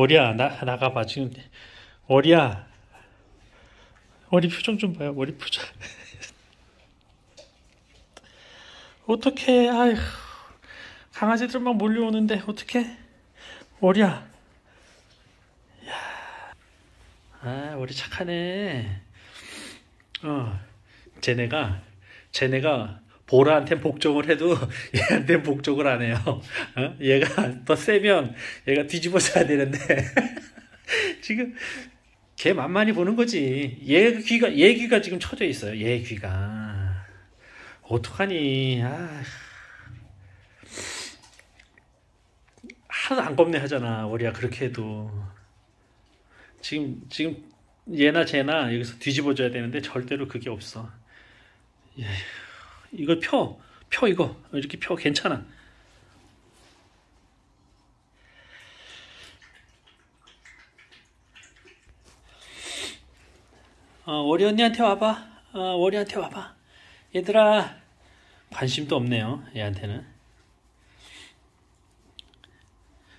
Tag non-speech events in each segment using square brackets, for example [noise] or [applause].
오리야 나 나가봐 지금. 오리야. 머리 표정 좀 봐요 머리 표정. [laughs] 어떡해 아휴. 강아지들 막 몰려오는데 어떡해? 오리야. 아 우리 착하네. 어 쟤네가 쟤네가 보라한테 복종을 해도 [laughs] 얘한테 복종을 안 해요. 어? 얘가 더 세면 얘가 뒤집어져야 되는데 [laughs] 지금 걔 만만히 보는 거지. 얘 귀가 얘 귀가 지금 쳐져 있어요. 얘 귀가 어떡하니? 아. 하나도 안 겁내 하잖아. 우리야 그렇게 해도 지금 지금 얘나 쟤나 여기서 뒤집어줘야 되는데 절대로 그게 없어. 예. 이걸 펴, 펴 이거 이렇게 펴 괜찮아. 어, 월이 언니한테 와봐. 어, 월이한테 와봐. 얘들아 관심도 없네요. 얘한테는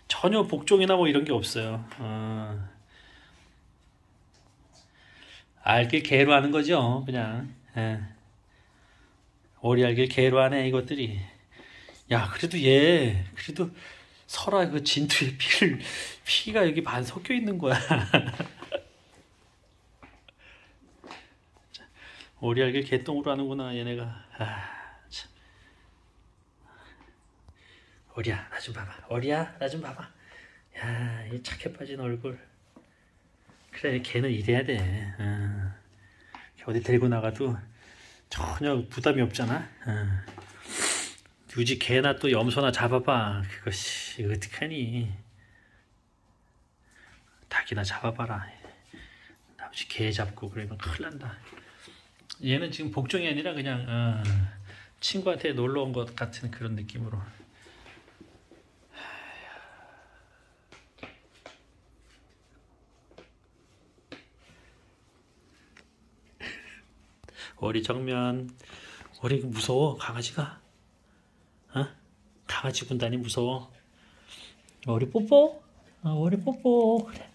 전혀 복종이나 뭐 이런 게 없어요. 어, 알길 개로 하는 거죠. 그냥. 예. 오리 알길 개로 하네 이것들이. 야 그래도 얘 그래도 설아 그 진투의 피를 피가 여기 반 섞여 있는 거야. [laughs] 오리 알길 개똥으로 하는구나 얘네가. 아, 참. 오리야 나 좀 봐봐. 오리야 나 좀 봐봐. 야이 착해 빠진 얼굴. 그래 걔는 이래야 돼. 어. 어디 데리고 나가도 전혀 부담이 없잖아. 어. 유지 개나 또 염소나 잡아봐. 그것이 어떡하니. 닭이나 잡아봐라. 나머지 개 잡고 그러면 큰일 난다. 얘는 지금 복종이 아니라 그냥 어, 친구한테 놀러 온 것 같은 그런 느낌으로. 머리 정면. 머리 무서워 강아지가? 어? 강아지 군단이 무서워? 머리 뽀뽀? 어, 머리 뽀뽀. 그래.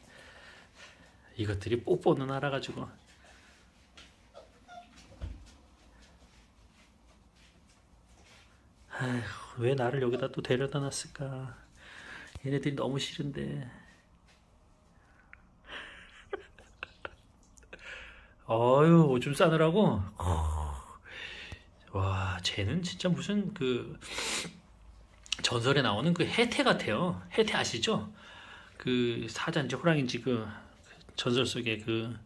이것들이 뽀뽀는 알아가지고. 아휴 왜 나를 여기다 또 데려다 놨을까? 얘네들이 너무 싫은데 어유 오줌 싸느라고? 와 쟤는 진짜 무슨 그 전설에 나오는 그 해태 같아요. 해태 아시죠? 그 사자인지 호랑인지 그 전설 속의 그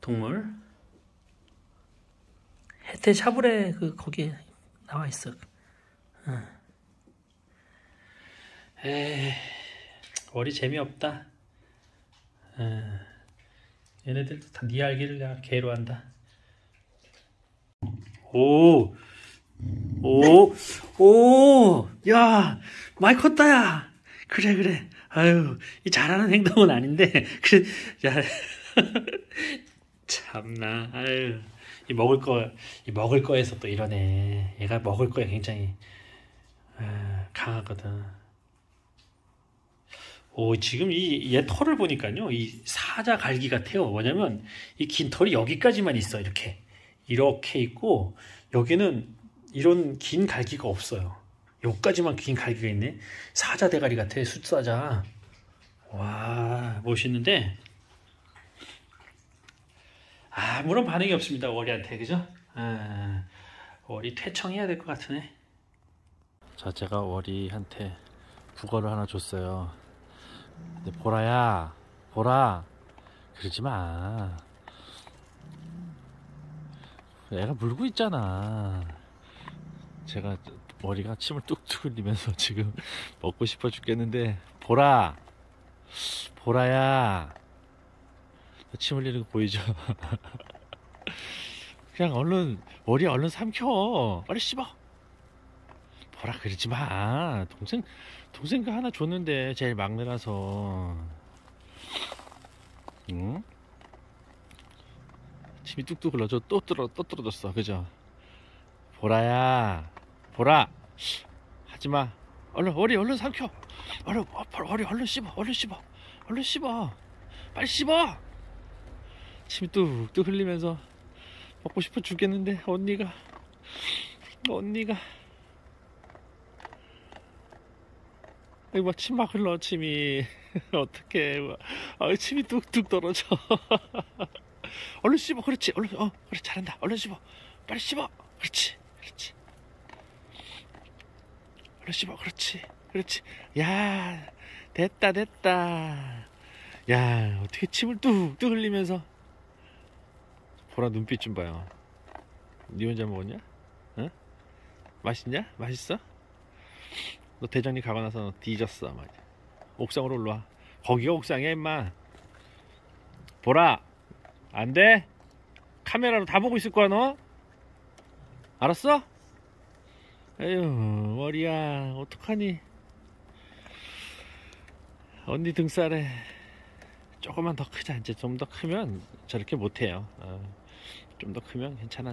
동물. 해태 샤브레 그 거기에 나와 있어. 에 머리 재미없다. 에. 얘네들도 다 네 알기를 내가 개로 한다. 오, 오, 오, 야, 많이 컸다, 야. 그래, 그래. 아유, 이 잘하는 행동은 아닌데, [laughs] 그래, 야, [laughs] 참나, 아유, 이 먹을 거, 이 먹을 거에서 또 이러네. 얘가 먹을 거에 굉장히 아, 강하거든. 오, 지금 이 얘 털을 보니까요. 이 사자 갈기 같아요. 뭐냐면 이 긴 털이 여기까지만 있어. 이렇게. 이렇게 있고 여기는 이런 긴 갈기가 없어요. 여기까지만 긴 갈기가 있네. 사자 대가리 같아. 숫사자. 와, 멋있는데 아무런 반응이 없습니다. 월이한테. 그죠? 아, 월이 퇴청해야 될 것 같으네. 자, 제가 월이한테 북어를 하나 줬어요. 근데 보라야, 보라, 그러지 마. 애가 물고 있잖아. 제가 머리가 침을 뚝뚝 흘리면서 [laughs] 지금 먹고 싶어 죽겠는데, 보라, 보라야. 침 흘리는 거 보이죠? [laughs] 그냥 얼른, 머리 얼른 삼켜. 빨리 씹어. 보라, 그러지 마. 동생, 동생 그 하나 줬는데 제일 막내라서. 응? 침이 뚝뚝 흘러져 또 떨어 또 떨어졌어. 그죠? 보라야. 보라. 하지마. 얼른 어리 얼른 삼켜. 얼른 어리 얼른 씹어 얼른 씹어. 얼른 씹어. 빨리 씹어. 침이 뚝뚝 흘리면서 먹고 싶어 죽겠는데 언니가. 언니가 침막 흘러 침이 [laughs] 어떡해 아 침이 뚝뚝 떨어져. [laughs] 얼른 씹어. 그렇지. 얼른 어 그래 잘한다. 얼른 씹어. 빨리 씹어. 그렇지. 그렇지. 얼른 씹어. 그렇지. 그렇지. 야 됐다 됐다. 야 어떻게 침을 뚝뚝 흘리면서. 보라 눈빛 좀 봐요. 니 혼자 먹었냐? 응? 맛있냐? 맛있어? 너 대전이 가고 나서 너 뒤졌어 아마 옥상으로 올라와. 거기가 옥상이야 임마. 보라 안돼? 카메라로 다 보고 있을 거야 너? 알았어? 에휴 머리야 어떡하니? 언니 등살에 조금만 더 크자. 이제 좀 더 크면 저렇게 못해요. 어, 좀더 크면 괜찮아